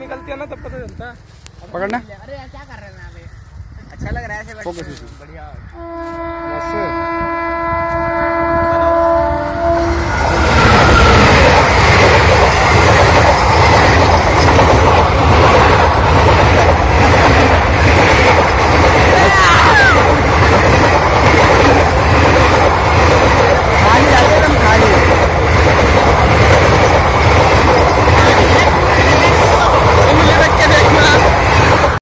निकलती है ना तब पता चलता है। पकड़ना। अरे क्या कर रहे हैं अच्छा लग रहा है ऐसे बढ़िया।